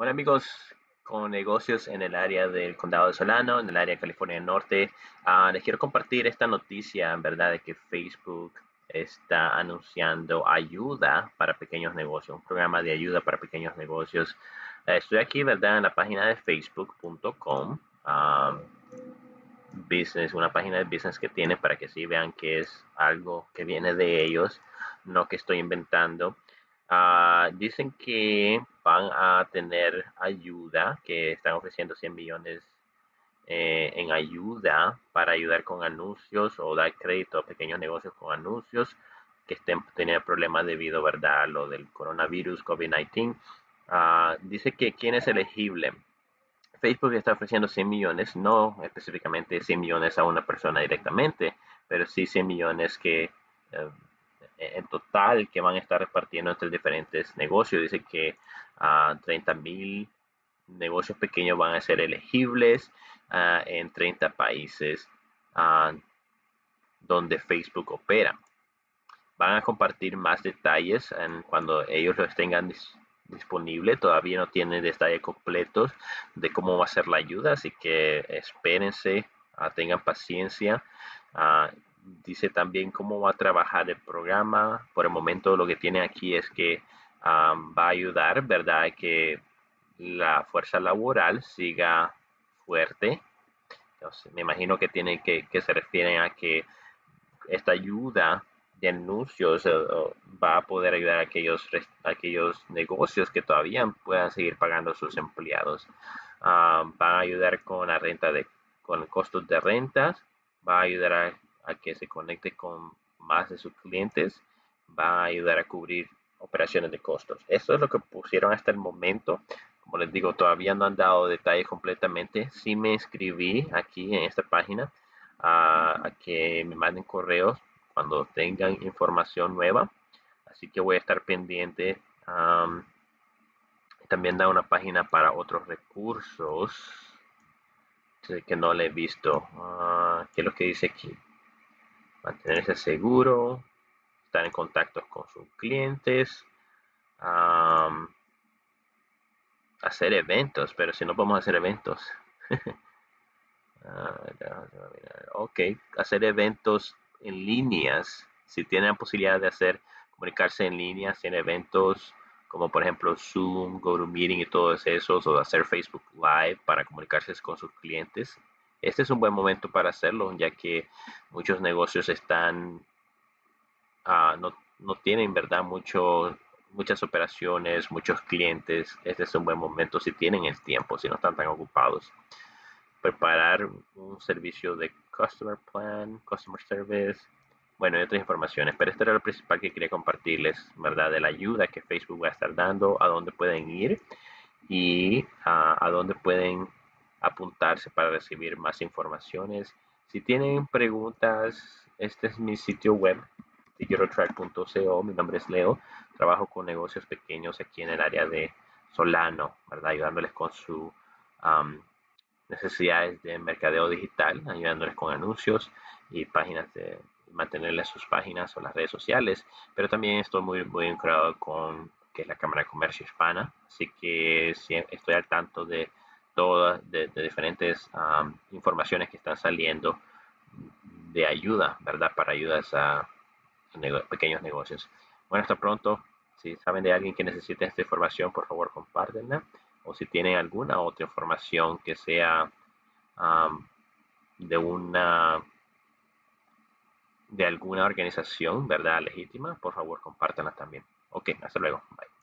Hola amigos con negocios en el área del condado de Solano, en el área de California Norte. Ah, les quiero compartir esta noticia, en verdad, de que Facebook está anunciando ayuda para pequeños negocios, un programa de ayuda para pequeños negocios. Eh, estoy aquí, ¿verdad?, en la página de facebook.com. Ah, una página de business que tiene para que así vean que es algo que viene de ellos, no que estoy inventando. Ah, dicen que van a tener ayuda, que están ofreciendo 100 millones eh, en ayuda para ayudar con anuncios o dar crédito a pequeños negocios con anuncios que estén teniendo problemas debido ¿verdad? a lo del coronavirus COVID-19. Ah, dice que quién es elegible. Facebook está ofreciendo 100 millones, no específicamente 100 millones a una persona directamente, pero sí 100 millones que eh, en total que van a estar repartiendo entre diferentes negocios. Dice que uh, 30 mil negocios pequeños van a ser elegibles ah, en 30 países ah, donde Facebook opera. Van a compartir más detalles en cuando ellos los tengan disponible. Todavía no tienen detalles completos de cómo va a ser la ayuda, así que espérense, tengan paciencia dice también cómo va a trabajar el programa. Por el momento lo que tiene aquí es que va a ayudar, ¿verdad? Que la fuerza laboral siga fuerte. me imagino que tiene que, que se refieren a que esta ayuda de anuncios eh, va a poder ayudar a aquellos, aquellos negocios que todavía puedan seguir pagando sus empleados. va a ayudar con la renta de, con costos de rentas, va a ayudar a a que se conecte con más de sus clientes, va a ayudar a cubrir operaciones de costos. Esto es lo que pusieron hasta el momento. Como les digo, todavía no han dado detalles completamente. Sí me inscribí aquí en esta página a, que me manden correos cuando tengan información nueva. Así que voy a estar pendiente. también da una página para otros recursos que no le he visto. Uh, ¿Qué es lo que dice aquí? Mantenerse seguro, estar en contacto con sus clientes, hacer eventos, pero si no podemos hacer eventos. Ah, ok, hacer eventos en líneas. Si tienen la posibilidad de hacer, comunicarse en línea, en eventos como por ejemplo Zoom, GoToMeeting y todos esos, o hacer Facebook Live para comunicarse con sus clientes, este es un buen momento para hacerlo, ya que muchos negocios están, ah, no, no, tienen, ¿verdad? Muchas operaciones, muchos clientes. Este es un buen momento si tienen el tiempo, si no están tan ocupados. Preparar un servicio de Customer Plan, Customer Service, bueno, y otras informaciones. Pero esto era lo principal que quería compartirles, ¿verdad? De la ayuda que Facebook va a estar dando, a dónde pueden ir y ah, a dónde pueden apuntarse para recibir más informaciones. Si tienen preguntas, este es mi sitio web, tigerotrack.co. Mi nombre es Leo. Trabajo con negocios pequeños aquí en el área de Solano, ¿verdad? Ayudándoles con sus necesidades de mercadeo digital, ayudándoles con anuncios y páginas de mantenerles sus páginas o las redes sociales. Pero también estoy muy, muy vinculado con que es la Cámara de Comercio Hispana. Así que estoy al tanto de todas de, diferentes informaciones que están saliendo de ayuda, ¿verdad? Para ayudas a pequeños negocios. Bueno, hasta pronto. Si saben de alguien que necesite esta información, por favor, compártenla. O si tienen alguna otra información que sea de una de alguna organización, ¿verdad? Legítima, por favor, compártanla también. Ok, hasta luego. Bye.